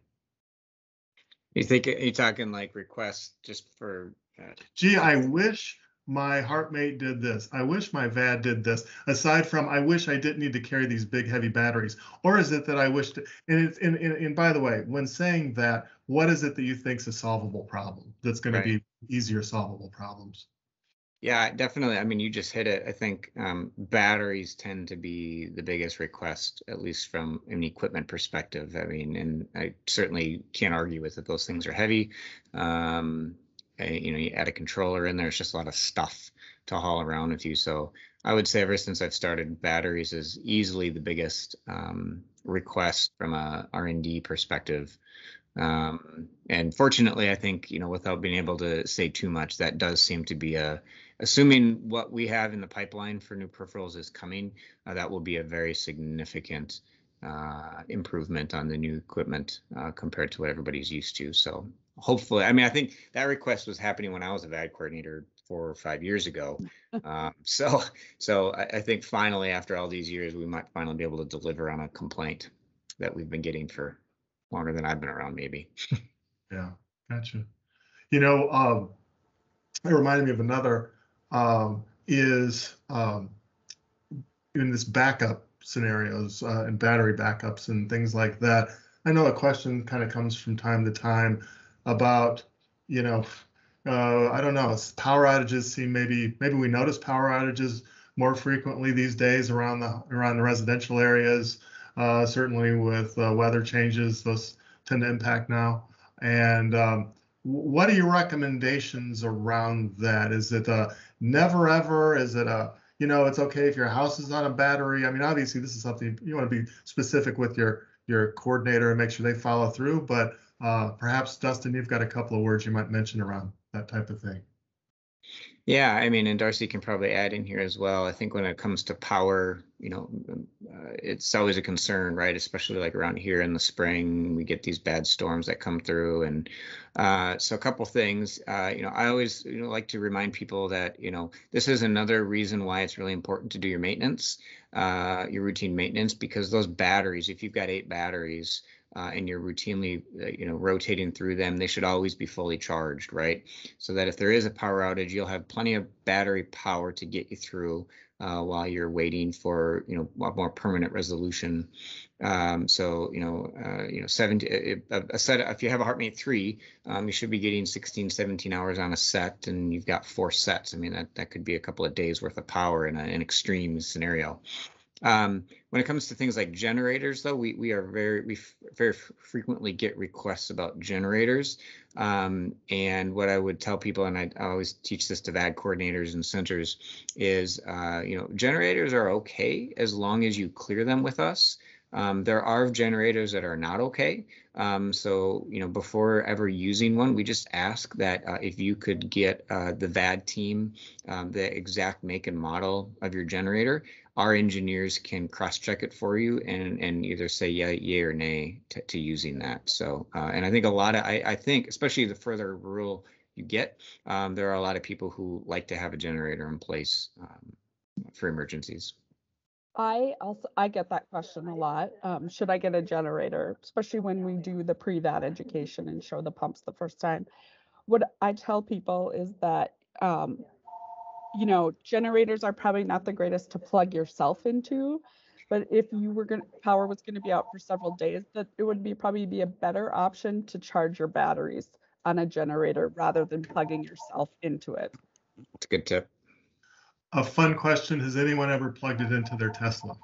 You think you talking like requests just for? Uh, Gee, I wish my heartmate did this. I wish my VAD did this. Aside from, I wish I didn't need to carry these big heavy batteries. Or is it that I wish to? And it's and, and, and by the way, when saying that, what is it that you think is a solvable problem? That's going right. to be easier solvable problems. Yeah, definitely. I mean, you just hit it. I think um, batteries tend to be the biggest request, at least from an equipment perspective. I mean, and I certainly can't argue with it. Those things are heavy. Um, you know, you add a controller in there, it's just a lot of stuff to haul around with you. So I would say ever since I've started, batteries is easily the biggest um, request from a R&D perspective. Um, and fortunately, I think you know, without being able to say too much, that does seem to be a assuming what we have in the pipeline for new peripherals is coming, uh, that will be a very significant uh, improvement on the new equipment uh, compared to what everybody's used to. So hopefully, I mean, I think that request was happening when I was a VAD coordinator four or five years ago. um, so, so I, I think finally, after all these years, we might finally be able to deliver on a complaint that we've been getting for longer than I've been around, maybe. Yeah, gotcha. You know, um, it reminded me of another, um, is, um, in this backup scenarios, uh, and battery backups and things like that. I know a question kind of comes from time to time about, you know, uh, I don't know, power outages seem maybe, maybe we notice power outages more frequently these days around the, around the residential areas. Uh, certainly with, uh, weather changes, those tend to impact now. And um, what are your recommendations around that? Is it a never ever? Is it a, you know, it's okay if your house is on a battery? I mean, obviously, this is something you want to be specific with your your coordinator and make sure they follow through. But uh, perhaps, Dustin, you've got a couple of words you might mention around that type of thing. Yeah, I mean, and Darcy can probably add in here as well. I think when it comes to power, you know, um, uh, it's always a concern, right? Especially like around here in the spring, we get these bad storms that come through, and uh, so a couple things. Uh, you know, I always you know like to remind people that you know this is another reason why it's really important to do your maintenance, uh, your routine maintenance, because those batteries, if you've got eight batteries. Uh, and you're routinely, uh, you know, rotating through them. They should always be fully charged, right? so that if there is a power outage, you'll have plenty of battery power to get you through uh, while you're waiting for you know a more permanent resolution. Um, so you know uh, you know 70 a, a set if you have a HeartMate three, um, you should be getting 16 17 hours on a set, and you've got four sets. I mean that that could be a couple of days worth of power in a, an extreme scenario. Um, when it comes to things like generators, though, we, we are very we f- very frequently get requests about generators. Um, and what I would tell people, and I, I always teach this to VAD coordinators and centers, is uh, you know generators are okay as long as you clear them with us. Um, there are generators that are not okay. Um, so you know before ever using one, we just ask that uh, if you could get uh, the VAD team um, the exact make and model of your generator our engineers can cross-check it for you and and either say yeah, yay or nay to, to using that. So, uh, and I think a lot of I, I think especially the further rural you get, um, there are a lot of people who like to have a generator in place um, for emergencies. I also I get that question a lot. Um, should I get a generator, especially when we do the pre-VAD education and show the pumps the first time? What I tell people is that um, you know generators are probably not the greatest to plug yourself into, but if you were going to power was going to be out for several days, that it would be probably be a better option to charge your batteries on a generator rather than plugging yourself into it. It's a good tip. A fun question: Has anyone ever plugged it into their Tesla?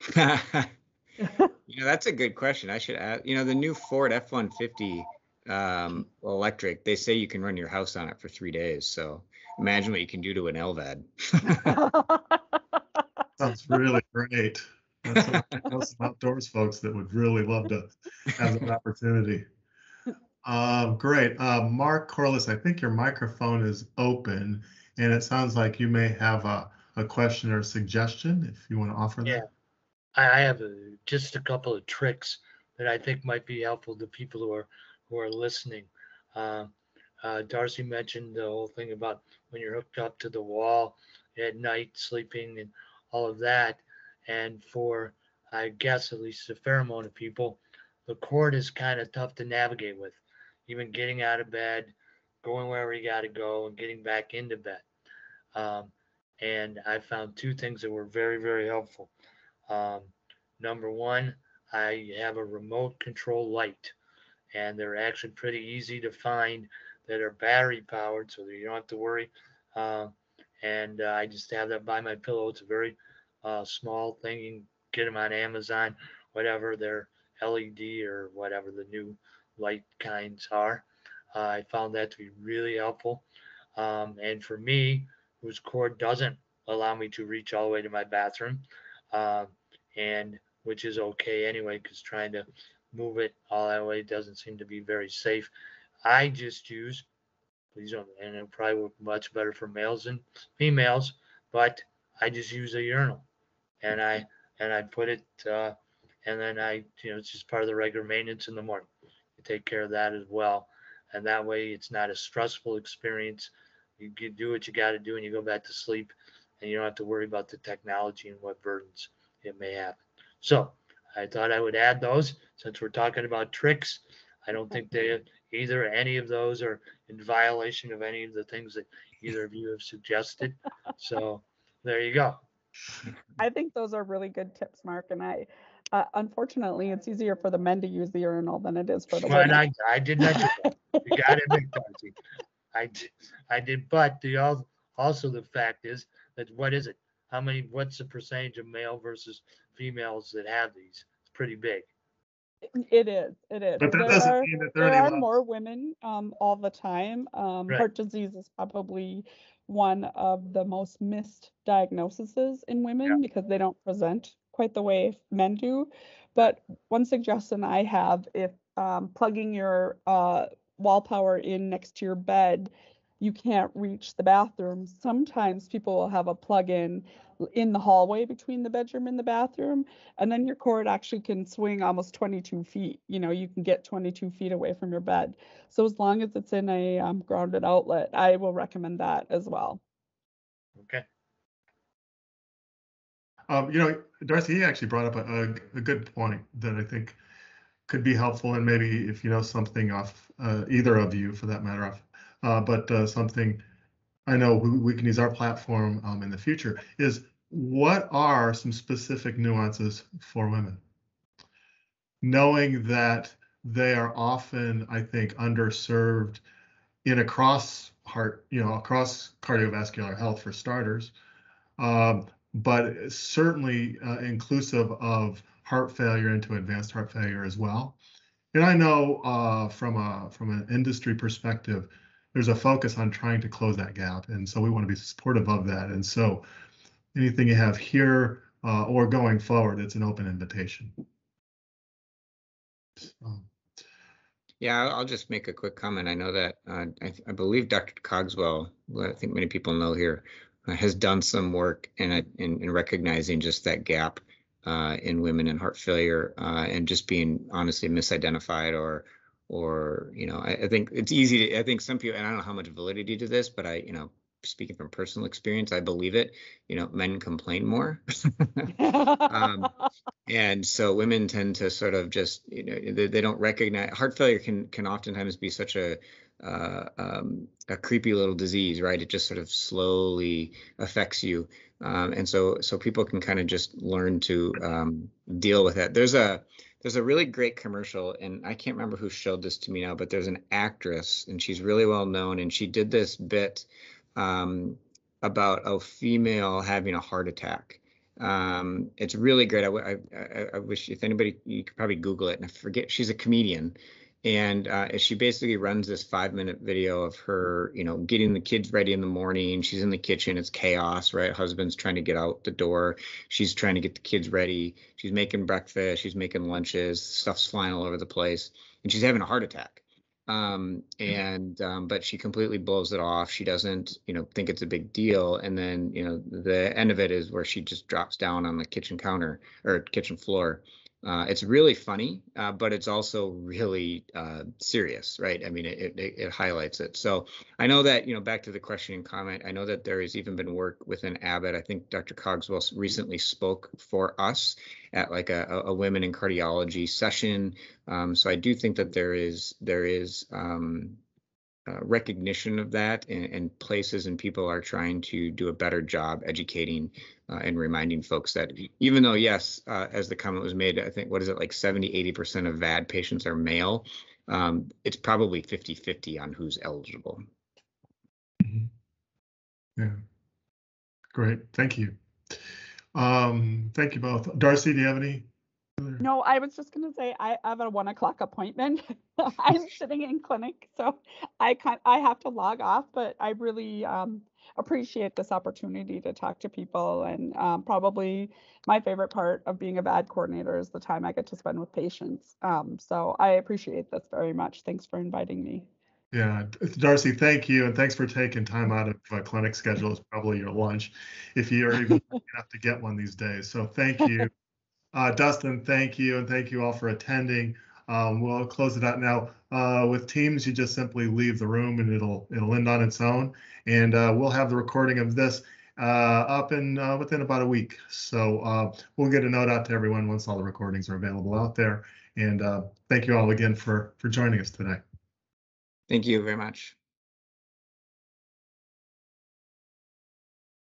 you know, that's a good question. I should ask. You know, the new Ford F one fifty um, electric, they say you can run your house on it for three days. So imagine what you can do to an LVAD. Sounds really great. That's some, I know some outdoors folks that would really love to have an opportunity. Um, great. Uh, Mark Corliss, I think your microphone is open and it sounds like you may have a, a question or a suggestion if you want to offer Yeah. that. I I have a, just a couple of tricks that I think might be helpful to people who are who are listening. Um, uh, Darcy mentioned the whole thing about when you're hooked up to the wall at night, sleeping, and all of that. And for I guess at least a fair amount of people, the cord is kind of tough to navigate with. Even getting out of bed, going wherever you got to go, and getting back into bed. Um, and I found two things that were very very helpful. Um, number one, I have a remote control light, and they're actually pretty easy to find that are battery powered, so that you don't have to worry. Uh, and uh, I just have that by my pillow. It's a very uh, small thing. You can get them on Amazon, whatever they're LED or whatever the new light kinds are. Uh, I found that to be really helpful. Um, and for me, whose cord doesn't allow me to reach all the way to my bathroom, um, and which is okay anyway, because trying to move it all that way doesn't seem to be very safe. I just use, please don't, and it'll probably work much better for males than females, but I just use a urinal, and I and I put it, uh, and then I, you know, it's just part of the regular maintenance in the morning. You take care of that as well, and that way it's not a stressful experience you can do what you got to do and you go back to sleep and you don't have to worry about the technology and what burdens it may have. So I thought I would add those since we're talking about tricks. I don't think they either any of those are in violation of any of the things that either of you have suggested. So there you go. I think those are really good tips, Mark. And I, uh, unfortunately, it's easier for the men to use the urinal than it is for the Well, women. I, I did not. You got it, Darcy. I, d- I did, but the also the fact is that what is it? How many, what's the percentage of male versus females that have these? It's pretty big. It is, it is. But that There doesn't are- mean that there are There are more women um, all the time. Um, Right. Heart disease is probably one of the most missed diagnoses in women because they don't present quite the way men do. But one suggestion I have, if um, plugging your uh, wall power in next to your bed, you can't reach the bathroom. Sometimes people will have a plug in in the hallway between the bedroom and the bathroom and then your cord actually can swing almost 22 feet you know you can get 22 feet away from your bed so as long as it's in a um, grounded outlet i will recommend that as well Okay. Um, you know, Darcy, he actually brought up a, a, good point that I think could be helpful, and maybe if you know something off, uh, either of you for that matter, off, uh, but uh, something I know we, can use our platform um, in the future is what are some specific nuances for women? Knowing that they are often, I think, underserved in across heart, you know, across cardiovascular health for starters. Um, but certainly uh, inclusive of heart failure into advanced heart failure as well. And I know uh, from a from an industry perspective, there's a focus on trying to close that gap, and so we want to be supportive of that. And so, anything you have here uh, or going forward, it's an open invitation. So, Yeah, I'll- just make a quick comment. I know that uh, I, I believe Dr. Cogswell, I think many people know here, uh, has done some work in, it- in in recognizing just that gap uh, in women and heart failure uh, and just being honestly misidentified or or you know I, I think it's easy to I think some people and I don't know how much validity to this, but I you know speaking from personal experience, I believe it. You know, men complain more. Um, and so women tend to sort of just you know they, they don't recognize heart failure can can oftentimes be such a uh, um, a creepy little disease right it just sort of slowly affects you um, and so so people can kind of just learn to um, deal with it there's a there's a really great commercial and i can't remember who showed this to me now but there's an actress and she's really well known and she did this bit um, about a female having a heart attack um, it's really great. I wish if anybody, you could probably Google it. And I forget, she's a comedian, and uh, she basically runs this five minute video of her, you know, getting the kids ready in the morning. She's in the kitchen. It's chaos, right? Husband's trying to get out the door. She's trying to get the kids ready. She's making breakfast. She's making lunches. Stuff's flying all over the place, and she's having a heart attack um and um but she completely blows it off she doesn't you know think it's a big deal and then you know the end of it is where she just drops down on the kitchen counter or kitchen floor uh, it's really funny, uh, but it's also really uh, serious, right? I mean, it, it, it highlights it. So I know that, you know, back to the question and comment, I know that there has even been work within Abbott. I think Dr. Cogswell recently spoke for us at like a, a women in cardiology session. Um, so I do think that there is there is um, uh, recognition of that and, and places and people are trying to do a better job educating uh, and reminding folks that even though yes uh, as the comment was made i think what is it like 70 80% of vad patients are male um, it's probably 50 50 on who's eligible mhm. yeah, great. Thank you. Um, thank you both. Darcy, do you have any? Other- No, I was just gonna say I have a one o'clock appointment. I'm sitting in clinic, so I can't. I have to log off. But I really um, appreciate this opportunity to talk to people, and um, probably my favorite part of being a VAD coordinator is the time I get to spend with patients. Um, so I appreciate this very much. Thanks for inviting me. Yeah, Darcy, thank you, and thanks for taking time out of uh, clinic schedule. It's probably your lunch, if you're even lucky enough to get one these days. So thank you, uh, Dustin. Thank you, and thank you all for attending. Um, we'll close it out now. Uh, with Teams, you just simply leave the room and it'll it'll end on its own. And uh, we'll have the recording of this uh, up in uh, within about a week. So uh, we'll get a note out to everyone once all the recordings are available out there. And thank you all again for for joining us today. Thank you very much.